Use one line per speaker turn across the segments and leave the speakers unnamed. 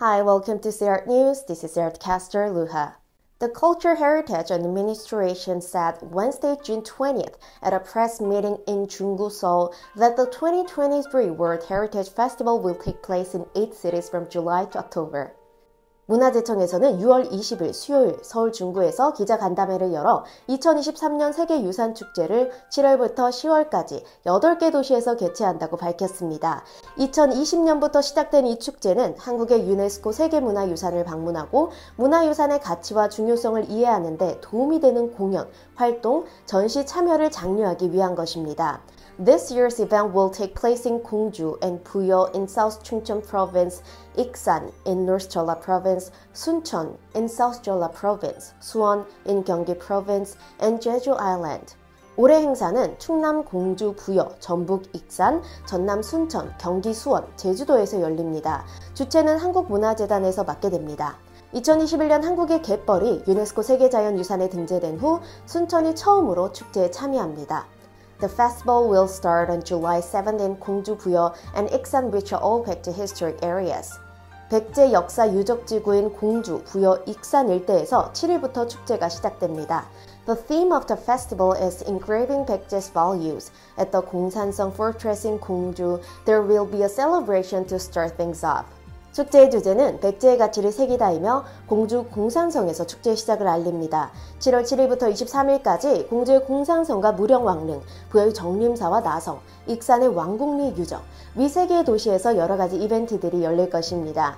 Hi, welcome to CART News. This is Artcaster Luha. The Culture Heritage Administration said Wednesday, June 20th, at a press meeting in Junggu, Seoul, that the 2023 World Heritage Festival will take place in eight cities from July to October. 문화재청에서는 6월 20일 수요일 서울 중구에서 기자 간담회를 열어 2023년 세계유산축제를 7월부터 10월까지 8개 도시에서 개최한다고 밝혔습니다. 2020년부터 시작된 이 축제는 한국의 유네스코 세계문화유산을 방문하고 문화유산의 가치와 중요성을 이해하는 데 도움이 되는 공연, 활동, 전시 참여를 장려하기 위한 것입니다. This year's event will take place in Gongju and Puyo in South Chungcheon Province, Iksan in North Jeolla Province, Suncheon in South Jeolla Province, Suwon in Gyeonggi Province, and Jeju Island. 올해 행사는 충남 공주 부여, 전북 익산, 전남 순천, 경기 수원, 제주도에서 열립니다. 주최는 한국문화재단에서 맡게 됩니다. 2021년 한국의 갯벌이 유네스코 세계자연유산에 등재된 후 순천이 처음으로 축제에 참여합니다. The festival will start on July 7th in 공주부여 and Iksan which are all back to historic areas. 백제 역사 유적지구인 공주, 부여, 익산 일대에서 7일부터 축제가 시작됩니다. The theme of the festival is engraving Baekje's values. At the 공산성 fortress in Gongju, there will be a celebration to start things off. 축제의 주제는 백제의 가치를 새기다이며 공주 공산성에서 축제 시작을 알립니다. 7월 7일부터 23일까지 공주의 공산성과 무령왕릉, 부여의 정림사와 나성, 익산의 왕국리 유적, 위세계의 도시에서 여러 가지 이벤트들이 열릴 것입니다.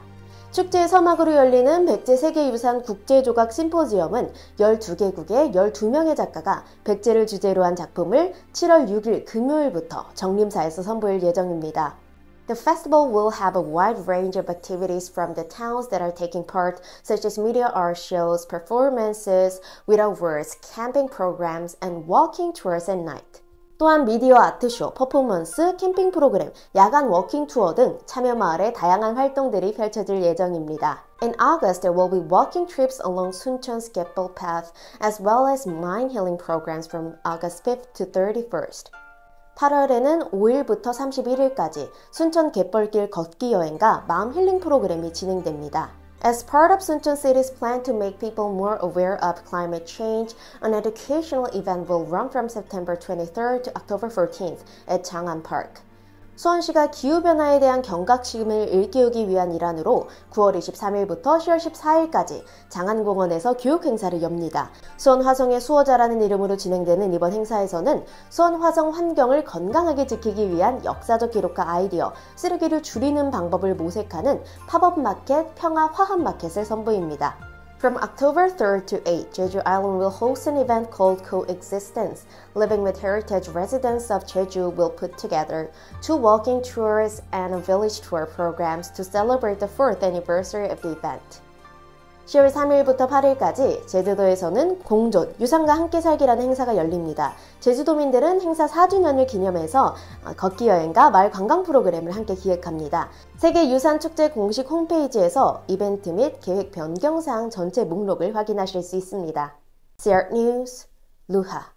축제의 서막으로 열리는 백제 세계유산 국제조각 심포지엄은 12개국의 12명의 작가가 백제를 주제로 한 작품을 7월 6일 금요일부터 정림사에서 선보일 예정입니다. The festival will have a wide range of activities from the towns that are taking part, such as media art shows, performances, without words, camping programs, and walking tours at night. 또한 미디어 아트쇼, 퍼포먼스, 캠핑 프로그램, 야간 워킹 투어 등 참여 마을의 다양한 활동들이 펼쳐질 예정입니다. In August, there will be walking trips along Suncheon Skepple Path, as well as mind healing programs from August 5th to 31st. 8월에는 5일부터 31일까지 순천 갯벌길 걷기 여행과 마음 힐링 프로그램이 진행됩니다. As part of Suncheon City's plan to make people more aware of climate change, an educational event will run from September 23rd to October 14th at Chang'an Park. 수원시가 기후변화에 대한 경각심을 일깨우기 위한 일환으로 9월 23일부터 10월 14일까지 장안공원에서 교육행사를 엽니다. 수원 화성의 수호자라는 이름으로 진행되는 이번 행사에서는 수원 화성 환경을 건강하게 지키기 위한 역사적 기록과 아이디어, 쓰레기를 줄이는 방법을 모색하는 팝업 마켓 평화 화합 마켓을 선보입니다. From October 3rd to 8th, Jeju Island will host an event called Coexistence. Living with Heritage residents of Jeju will put together two walking tours and a village tour programs to celebrate the fourth anniversary of the event. 10월 3일부터 8일까지 제주도에서는 공존, 유산과 함께 살기라는 행사가 열립니다. 제주도민들은 행사 4주년을 기념해서 걷기 여행과 마을 관광 프로그램을 함께 기획합니다. 세계유산축제 공식 홈페이지에서 이벤트 및 계획 변경 사항 전체 목록을 확인하실 수 있습니다. CR News, 루하